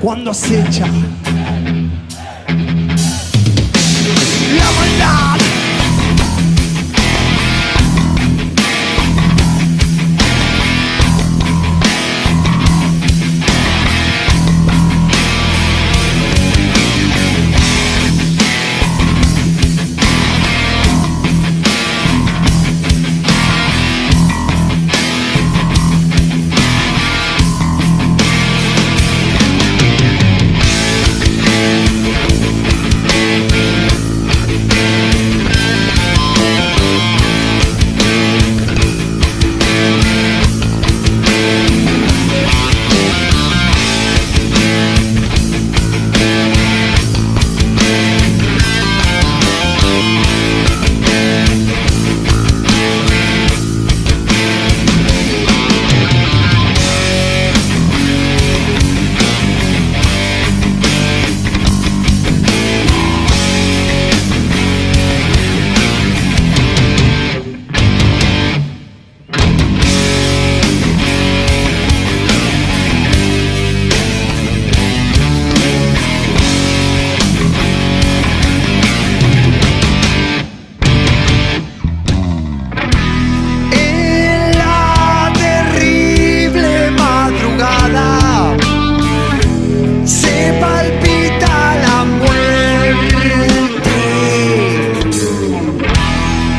Cuando acecha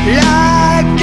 like